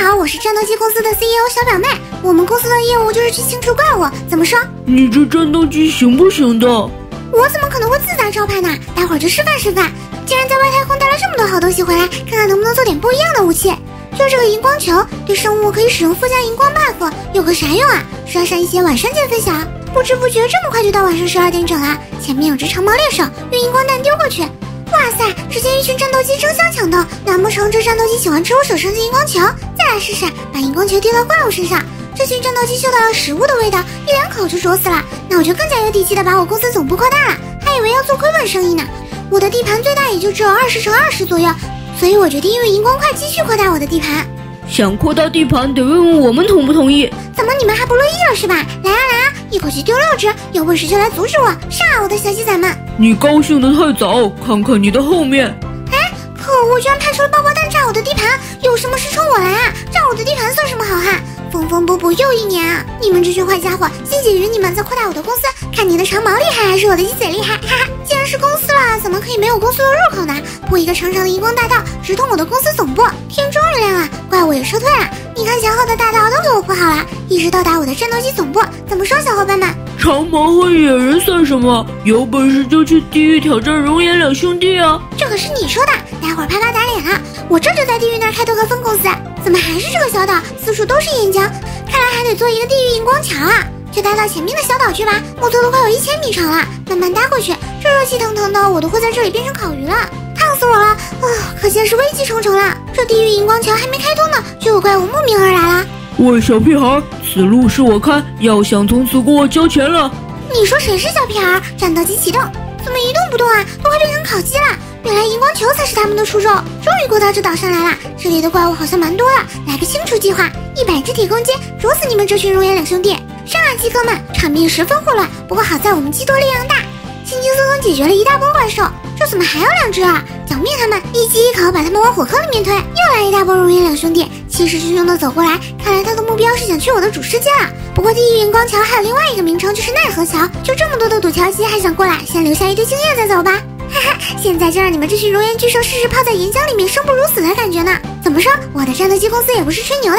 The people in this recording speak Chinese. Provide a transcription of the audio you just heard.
好，我是战斗机公司的 CEO 小表妹。我们公司的业务就是去清除怪物，怎么说？你这战斗机行不行的？我怎么可能会自砸招牌呢？待会儿就示范示范。既然在外太空带了这么多好东西回来，看看能不能做点不一样的武器。就这个荧光球，对生物可以使用附加荧光 buff，有个啥用啊？刷上一些晚上见分享。不知不觉这么快就到晚上十二点整了。前面有只长毛猎手，用荧光弹丢过去。哇塞！只见一群战斗机争相抢斗，难不成这战斗机喜欢吃我手上的荧光球？再来试试，把荧光球丢到怪物身上。这群战斗机嗅到了食物的味道，一两口就啄死了。那我就更加有底气的把我公司总部扩大了，还以为要做亏本生意呢。我的地盘最大也就只有二十乘二十左右，所以我决定用荧光块继续扩大我的地盘。想扩大地盘得问问我们同不同意？怎么你们还不乐意了是吧？来啊来啊，一口气丢六只，有本事就来阻止我！上啊，我的小鸡仔们！你高兴的太早，看看你的后面。哎，可恶，居然派出了爆爆蛋炸我的地盘！有什么事冲我来啊？炸我的地盘算什么好汉？缝缝补补又一年啊！你们这群坏家伙，先解决你们，再扩大我的公司。看你的长毛厉害，还是我的鸡嘴厉害？哈哈！既然是公司了，怎么可以没有公司的入口呢？铺一个长长的荧光大道，直通我的公司总部。天终于亮了，怪物也撤退了。你看前后的大道都给我铺好了，一直到达我的战斗机总部。怎么说，小伙伴们？长毛和野人算什么？有本事就去地狱挑战熔岩两兄弟啊！这可是你说的，待会儿啪啪打脸啊！我这就在地狱那儿开多个分公司。怎么还是这个小岛？四处都是岩浆，看来还得做一个地狱荧光桥啊！就搭到前面的小岛去吧。我做的快有一千米长了，慢慢搭过去。这热气腾腾的，我都会在这里变成烤鱼了，烫死我了！啊，可见是危机重重了。这地狱荧光桥还没开通呢，就有怪物慕名而来了。喂，小屁孩，此路是我开，要想从此过交钱了。你说谁是小屁孩？战斗机启动，怎么一动不动啊？都快变成烤鸡了。原来荧光球才是他们的出肉。终于过到这岛上来了，这里的怪物好像蛮多了，来个清除计划，一百只铁公鸡啄死你们这群熔岩两兄弟。上啊，鸡哥们！场面十分混乱，不过好在我们鸡多力量大，解决了一大波怪兽。这怎么还有两只啊？剿灭他们，一击一口把他们往火坑里面推。又来一大波熔岩两兄弟，气势汹汹的走过来，看来他的目标是想去我的主世界了。不过地狱荧光桥还有另外一个名称，就是奈何桥。就这么多的堵桥机，还想过来？先留下一堆经验再走吧。哈哈，现在就让你们这群熔岩巨兽试试泡在岩浆里面生不如死的感觉呢。怎么说，我的战斗机公司也不是吹牛的。